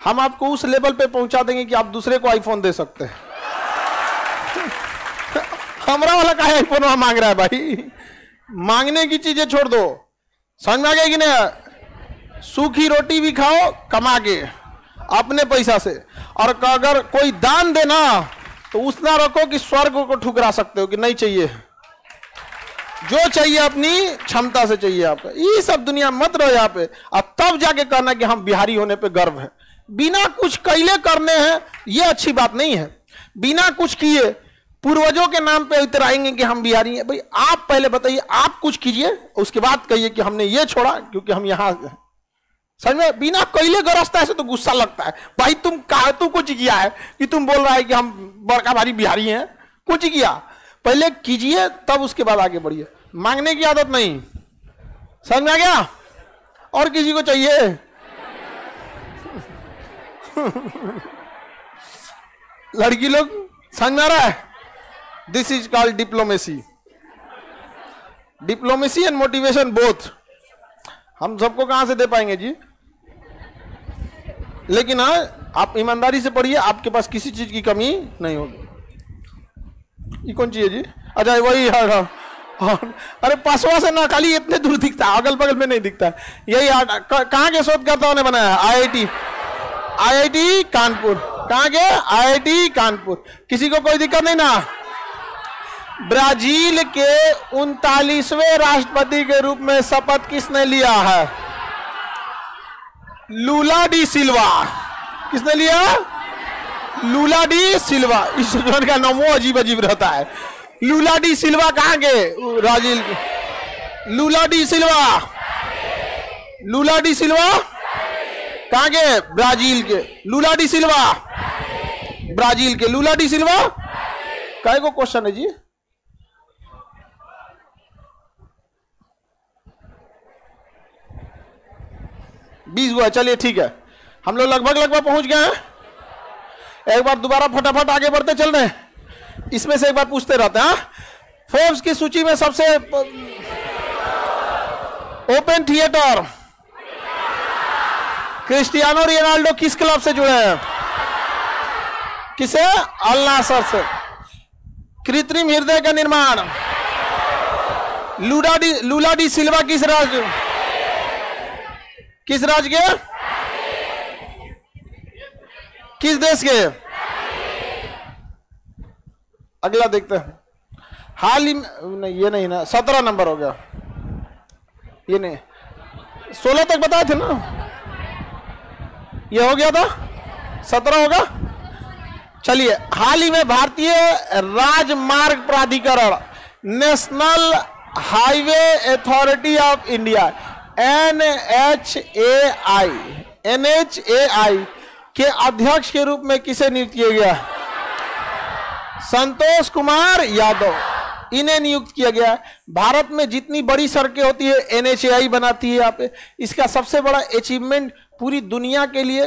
Speaker 1: हम आपको उस लेवल पे पहुँचा देंगे कि आप दूसरे को आईफोन दे सकते हैं। हमारा वाला का आईफोन वहाँ मांग रहा है भाई? मांगने की चीज़ें छोड़ दो। समझ में आ गया कि नहीं? सूखी रोटी भी खाओ, कमा के, अपने पैसा से। और अगर कोई दान देना तो उतना रखो कि स्वर्ग को ठुकरा सकते हो कि नहीं चाहिए। जो चाहिए अपनी क्षमता से चाहिए आपको। ये सब दुनिया मत रहो यहाँ पे। अब तब जाके कहना कि हम बिहारी होने पे गर्व है। बिना कुछ कैले करने हैं, ये अच्छी बात नहीं है। बिना कुछ किए, पूर्वजों के नाम पे उतराएँगे कि हम बिहारी हैं। भाई, आप पहले बताइए, आप कुछ कीजिए, उसके बाद कहिए कि हमने ये छोड़ा, क्योंकि हम यहाँ समझ में? बिना कैले गरजता है तो गुस्सा लगता है। भाई, तुम कहा, तू कुछ किया है कि तुम बोल रहा है कि हम बड़का भारी बिहारी हैं? कुछ किया। पहले कीजिए, तब उसके बाद आगे बढ़िए। मांगने की आदत नहीं। समझ में आ गया? और किसी को चाहिए? लड़की लोग रहा है। This is called diplomacy diplomacy and motivation both हम सबको कहाँ से दे पाएँगे जी? लेकिन हाँ आप ईमानदारी से पढ़िए आपके पास किसी चीज़ की कमी नहीं होगी। ये कौन चीज़ है जी? अच्छा वही हाँ, हाँ, हाँ, अरे पासवा से ना खाली इतने दूर दिखता है अगल बगल में नहीं दिखता है। यही कहाँ के शोधकर्ताओं ने बनाया आईआईटी आईआईटी कानपुर। कहाँ के आईआईटी कानपुर। किसी को कोई दिक्कत नहीं ना? ब्राज़ील के उनतालीसवें राष्ट्रपति के रूप में शपथ किसने लिया है? Lula de Silva. किसने लिया? Lula de Silva. इस का नामो अजीब अजीब रहता है। लूला डी सिल्वा कहाँ के Brazil Lula de Silva. Lula de Silva? कहाँ के ब्राज़ील के। Lula de Silva. ब्राज़ील के। Lula de Silva? कहे को क्वेश्चन है जी? बीस गो है। चलिए ठीक है। हम लोग लगभग लगभग पहुँच गए हैं। एक बार दोबारा फटाफट आगे बढ़ते चल रहे हैं इसमें से एक बार पूछते रहते हैं फोर्ब्स की सूची में सबसे ओपन थिएटर क्रिस्टियानो रोनाल्डो किस क्लब से जुड़े हैं? किसे? अल नासर से। कृत्रिम हृदय का निर्माण। Lula de Lula de Silva किस राज्य किस राज्य के? किस देश के? अगला देखते हैं। हाल ही में ये नहीं ना। सत्रह नंबर हो गया। ये नहीं। सोलह तक बताए थे ना? ये हो गया था? सत्रह होगा? चलिए, हाल ही में भारतीय राजमार्ग प्राधिकरण, national highway authority of India N H A I N H A I के अध्यक्ष के रूप में किसे नियुक्त किया गया? संतोष कुमार यादव। इन्हें नियुक्त किया गया। है भारत में जितनी बड़ी सड़कें होती है, एनएचएआई बनाती है यहाँ पे। इसका सबसे बड़ा अचीवमेंट पूरी दुनिया के लिए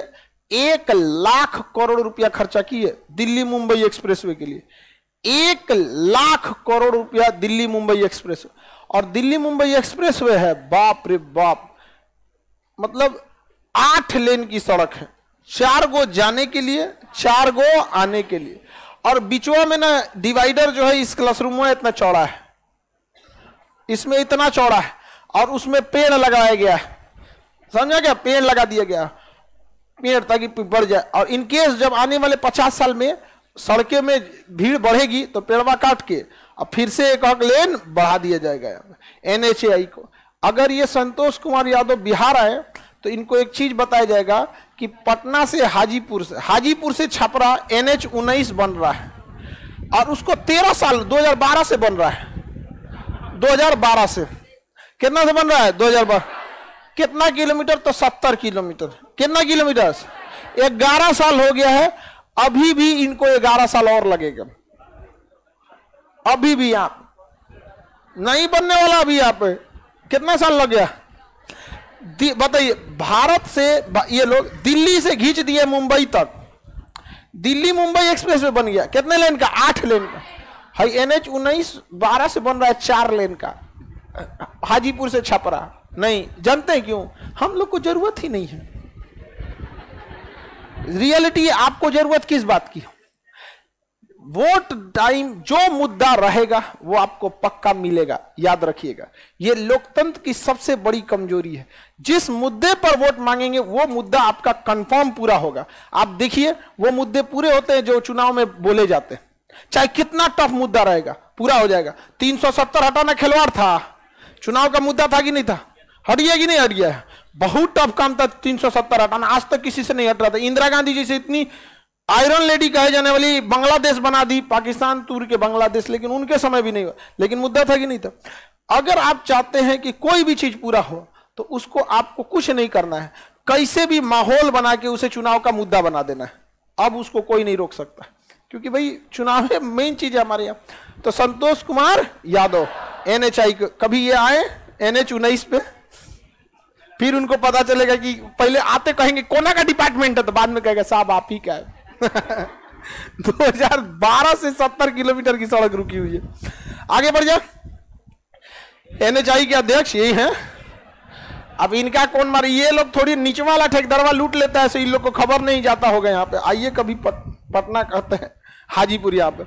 Speaker 1: एक लाख करोड़ रुपया खर्चा की है दिल्ली मुंबई एक्सप्रेसवे के लिए। एक लाख करोड़ रुपया दिल्ली मुंबई एक्सप्रेस और दिल्ली मुंबई एक्सप्रेसवे है, बाप रे बाप। मतलब आठ लेन की सड़क है। चार गो जाने के लिए, चार गो आने के लिए। और बिचवा में ना डिवाइडर जो है, इस क्लासरूम में इतना चौड़ा है। इसमें इतना चौड़ा है। और उसमें पेड़ लगाया गया है। समझा गया पेड़ लगा दिया गया। पेड़ ताकि बढ़ जाए। और इनकेस जब आने वाले पचास साल में सड़कें में भीड़ बढ़ेगी तो पेड़वा काट के और फिर से एक और लेन बढ़ा दिया जाएगा। एन को। अगर ये संतोष कुमार यादव बिहार आए तो इनको एक चीज़ बताया जाएगा कि पटना से हाजीपुर से हाजीपुर से छपरा एन एच उन्नीस बन रहा है। और उसको तेरह साल 2012 से बन रहा है। 2012 से। कितना से बन रहा है? 2012 कितना किलोमीटर? तो 70 किलोमीटर। कितना किलोमीटर? ग्यारह साल हो गया है, अभी भी इनको ग्यारह साल और लगेगा। अभी भी आप। नहीं बनने वाला अभी आप। कितना साल लग गया? बताइए, भारत से ये लोग दिल्ली से खींच दिए मुंबई तक। दिल्ली मुंबई एक्सप्रेस वे बन गया। कितने लेन का? आठ लेन का। हाई एन एच उन्नीस बारह से बन रहा है चार लेन का। हाजीपुर से छपरा। नहीं, जानते हैं क्यों? हम लोग को ज़रूरत ही नहीं है। रियलिटी आपको ज़रूरत किस बात की वोट टाइम जो मुद्दा रहेगा, वो आपको पक्का मिलेगा, याद रखिएगा। ये लोकतंत्र की सबसे बड़ी कमज़ोरी है। जिस मुद्दे पर वोट मांगेंगे, वो मुद्दा आपका कंफर्म पूरा होगा। आप देखिए, वो मुद्दे पूरे होते हैं जो चुनाव में बोले जाते हैं। चाहे कितना टफ मुद्दा रहेगा, पूरा हो जाएगा। 370 हटाना खिलवाड़ था। चुनाव का मुद्दा था कि नहीं था? हट गया कि नहीं हट गया बहुत टफ काम था 370 हटाना आज तक किसी से नहीं हट रहा था। इंदिरा गांधी जी से इतनी आयरन लेडी कहे जाने वाली बांग्लादेश बना दी, पाकिस्तान तूर के बांग्लादेश, लेकिन उनके समय भी नहीं हुआ। लेकिन मुद्दा था कि नहीं था। अगर आप चाहते हैं कि कोई भी चीज़ पूरा हो तो उसको आपको कुछ नहीं करना है। कैसे भी माहौल बना के उसे चुनाव का मुद्दा बना देना है। अब उसको कोई नहीं रोक सकता। क्योंकि भाई, चुनाव है मेन चीज़ है हमारे यहाँ। तो संतोष कुमार यादव एनएचआई कभी ये आए? एनएच उन्नीस पे? फिर उनको पता चलेगा कि पहले आते कहेंगे कोना का डिपार्टमेंट है? तो बाद में कहेगा साहब आप ही क्या है। 2012 से 70 किलोमीटर की सड़क रुकी हुई है। आगे बढ़ जा एनएचआई के अध्यक्ष यही है। अब इनका कौन मारे? ये लोग थोड़ी नीचे वाला ठेकेदारवा लूट लेता है इन लोग को खबर नहीं जाता होगा यहाँ पे। आइए कभी पट, पटना कहते हैं। हाजीपुर यहाँ पे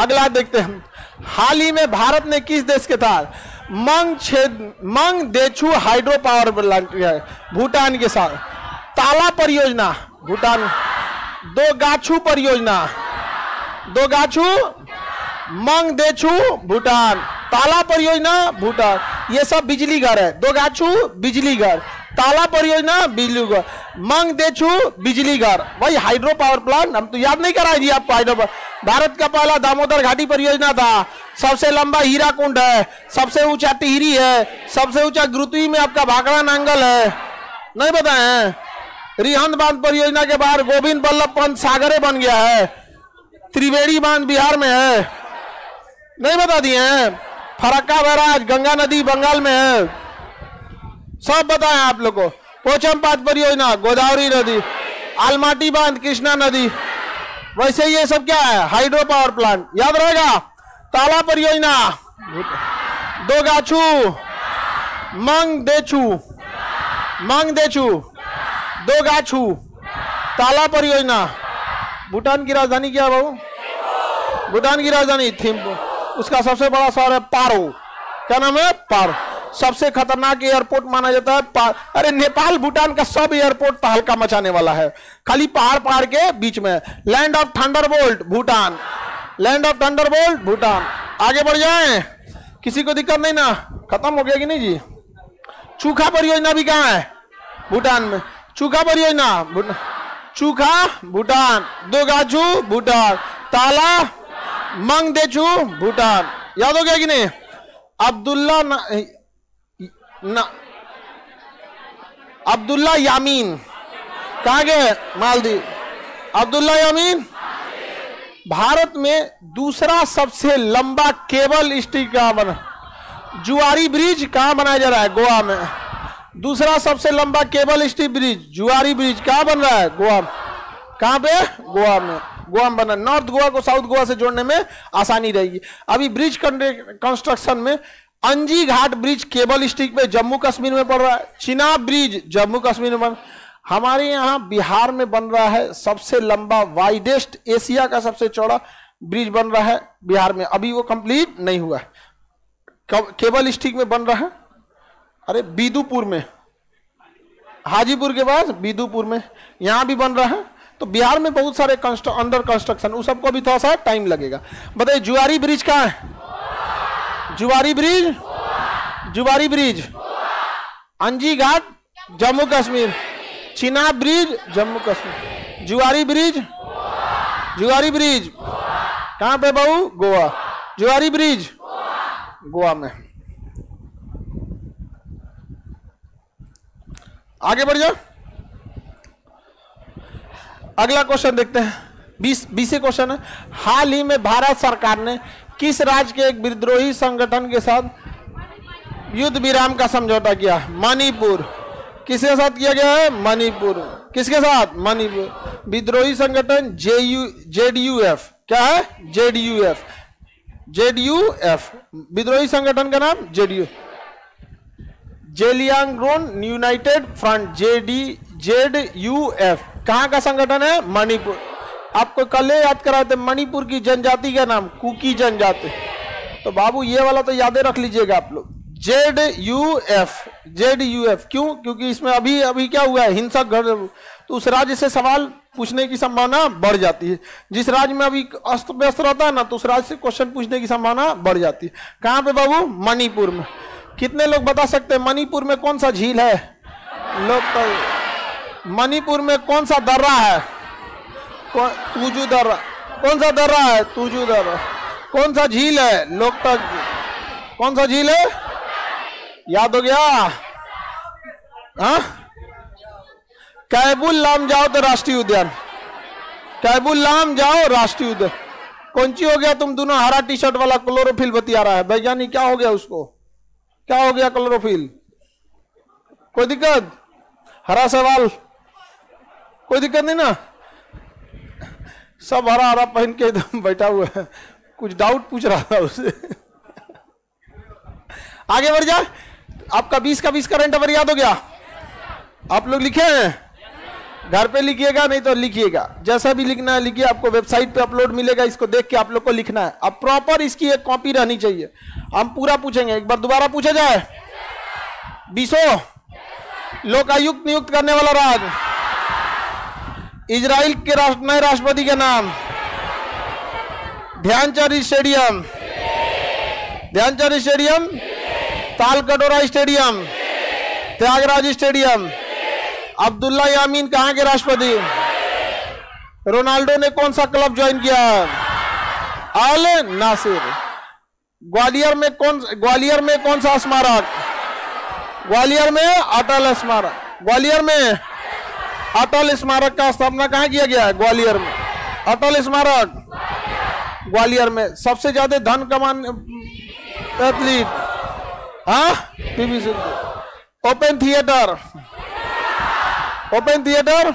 Speaker 1: अगला देखते हैं हाल ही में भारत ने किस देश के साथ Mangdechhu, Mangdechhu hydro power plant Bhutan के साथ? ताला परियोजना, भूटान। दो गाछू परियोजना, दो गाछू, मंग देछू भूटान। ताला परियोजना, भूटान। ये सब बिजली घर है। दो गाछू, बिजली घर। ताला परियोजना, बिजली घर मंग देछू बिजली घर। वही हाइड्रो पावर प्लांट हम तो याद नहीं कराए जी आपको हाइड्रो भारत का पहला दामोदर घाटी परियोजना था। सबसे लंबा हीरा कुंड है। सबसे ऊँचा टिहरी है। सबसे ऊँचा ग्रुतवी में आपका भागड़ा नांगल है। नहीं बताए रिहंद बाँध परियोजना के बाद गोविंद बल्लभ पंत सागरे बन गया है। त्रिवेणी बाँध बिहार में है। नहीं बता दिए हैं? फरक्का बैराज गंगा नदी बंगाल में है। सब बताया आप लोग को। पोचम पात परियोजना, गोदावरी नदी, आलमाटी बाँध, कृष्णा नदी। वैसे ये सब क्या है? Hydro power plant. याद रहेगा? ताला परियोजना। दो गाछू मंग देचू मंग देचू दो गाछू ताला परियोजना। भूटान की राजधानी क्या बाबू? भूटान की राजधानी थिम्पू। उसका सबसे बड़ा शहर है पारो। क्या नाम है? पारो। सबसे खतरनाक एयरपोर्ट माना जाता है अरे नेपाल, भूटान का सब एयरपोर्ट तहलका मचाने वाला है। खाली पहाड़ पहाड़ के बीच में। Land of thunderbolt Bhutan. Land of thunderbolt Bhutan. आगे बढ़ जाए। किसी को दिक्कत नहीं ना? खत्म हो गया कि नहीं जी? चूखा परियोजना भी कहाँ है? भूटान में। चूखा परियोजना चूखा, भूटान। दो गाजू भूटान। ताला मंग देचू भूटान। याद हो गया कि नहीं? अब्दुल्ला न, अब्दुल्ला यामीन। कहा गए मालदीव। अब्दुल्ला यामीन? भारत में दूसरा सबसे लंबा केबल स्टिक कहा बना? जुआरी ब्रिज कहाँ बनाया जा रहा है? गोवा में। दूसरा सबसे लंबा cable steel bridge Zuari bridge कहा बन रहा है? गोवा कहाँ पे? गोवा में। गोवा में बना नॉर्थ गोवा को साउथ गोवा से जोड़ने में आसानी रहेगी। अभी ब्रिज कंस्ट्रक्शन में अंजी घाट ब्रिज केबल स्टिक पे जम्मू कश्मीर में पड़ रहा है। चिनाब ब्रिज जम्मू कश्मीर में हमारे यहाँ बिहार में बन रहा है सबसे लंबा वाइडेस्ट एशिया का सबसे चौड़ा ब्रिज बन रहा है बिहार में। अभी वो कंप्लीट नहीं हुआ है। केबल स्टिक में बन रहा है। अरे, बीदुपुर में। हाजीपुर के पास, बीदुपुर में। यहाँ भी बन रहा है। तो बिहार में बहुत सारे अंडर कंस्ट्रक्शन उस सबको भी थोड़ा सा टाइम लगेगा। बताइए, जुआरी ब्रिज कहाँ है? जुआरी bridge? Zuari bridge. Anji Ghat, Jammu Kashmir. Chenab bridge, Jammu Kashmir. Zuari bridge? Zuari bridge. कहाँ पे बहू? गोवा। जुआरी ब्रिज। गोवा में। आगे बढ़ जाओ। अगला क्वेश्चन देखते हैं। बीस बीसे क्वेश्चन है। हाल ही में भारत सरकार ने किस राज्य के एक विद्रोही संगठन के साथ युद्ध विराम का समझौता किया? मणिपुर। किसके साथ किया गया है? मणिपुर। किसके साथ? मणिपुर। विद्रोही संगठन J U Z U F क्या है? जेड यू एफ़ एफ़ विद्रोही संगठन का नाम Z U united front, JD Z U F कहाँ का संगठन है? मणिपुर। आपको कल याद कराते, मणिपुर की जनजाति का नाम, कुकी जनजाति। तो बाबू, ये वाला तो यादें रख लीजिएगा आप लोग। Z U F Z U F क्यों? क्योंकि इसमें अभी अभी क्या हुआ है हिंसक घर तो उस राज्य से सवाल पूछने की संभावना बढ़ जाती है। जिस राज्य में अभी अस्त व्यस्त रहता है ना तो उस राज्य से क्वेश्चन पूछने की संभावना बढ़ जाती है। कहाँ पे बाबू? मणिपुर में। कितने लोग बता सकते हैं, मणिपुर में कौन सा झील है? लोग तो मणिपुर में कौन सा दर्रा है? तूजू दर्रा कौन सा दर्रा है, तूजू दर्रा कौन सा झील है? लोकतक कौन सा झील है? याद हो गया? हाँ? कैबुल लाम जाओ तो राष्ट्रीय उद्यान। कैबुल लाम जाओ, राष्ट्रीय उद्यान। कौन सी हो गया तुम दोनों? हरा टी शर्ट वाला क्लोरोफिल बतिया रहा है। वैज्ञानिक, क्या हो गया उसको? क्या हो गया क्लोरोफिल? कोई दिक्कत? हरा सवाल। कोई दिक्कत नहीं ना? सब हरा हरा पहन के एकदम बैठा हुआ है। कुछ डाउट पूछ रहा था उससे आगे बढ़ जा। आपका बीस का बीस करंट अवर याद हो गया। आप लोग लिखे हैं? घर पे लिखिएगा, नहीं तो लिखिएगा। जैसा भी लिखना है, लिखिए। आपको वेबसाइट पे अपलोड मिलेगा, इसको देख के आप लोग को लिखना है। अब प्रॉपर इसकी एक कॉपी रहनी चाहिए। हम पूरा पूछेंगे। एक बार दोबारा पूछा जाए। बीसो। लोकायुक्त नियुक्त करने वाला राज। इजराइल के राष्ट्र, नए राष्ट्रपति का नाम। Dhyan Chand stadium. Dhyan Chand stadium. Talkatora stadium. Thyagaraj stadium. Abdulla Yameen कहाँ के राष्ट्रपति? रोनाल्डो ने कौन सा क्लब ज्वाइन किया? अल नासिर। ग्वालियर में कौन, ग्वालियर में कौन सा स्मारक? ग्वालियर में अटल स्मारक। ग्वालियर में अटल स्मारक का स्थापना कहाँ किया गया है ग्वालियर में? अटल स्मारक। ग्वालियर में सबसे ज़्यादा धन कमान, एथलीट। हाँ? PV Sindhu open theatre open theatre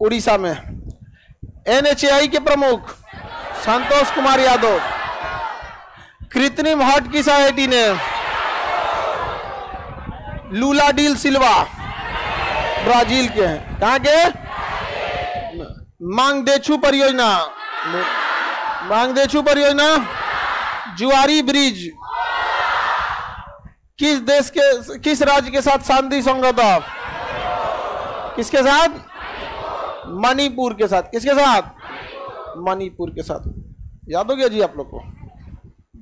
Speaker 1: Orissa में। एनएचआई के प्रमुख, संतोष कुमार यादव। कृत्रिम हार्ट की सोसाइटी ने। लूला डील सिल्वा। ब्राज़ील के हैं। कहा के? मांग देछू परियोजना। मांग देछू परियोजना। जुआरी ब्रिज। किस देश के, किस राज्य के साथ शांति समझौता? किसके साथ? मणिपुर के साथ। किसके साथ? मणिपुर के साथ। याद हो गया जी आप लोग को?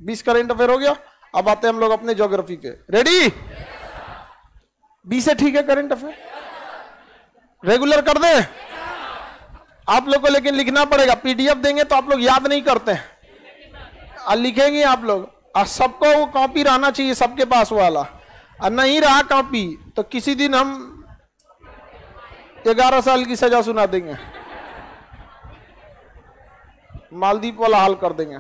Speaker 1: बीस करेंट अफेयर हो गया। अब आते हैं हम लोग अपने ज्योग्राफी पे रेडी बीस है ठीक है करेंट अफेयर रेगुलर कर दे। आप लोग को लेकिन लिखना पड़ेगा। पीडीएफ देंगे तो आप लोग याद नहीं करते। हैं लिखेंगे आप लोग। और सबको वो कॉपी रहना चाहिए, सबके पास वाला। और नहीं रहा कॉपी तो किसी दिन हम ग्यारह साल की सजा सुना देंगे। मालदीप वाला हाल कर देंगे।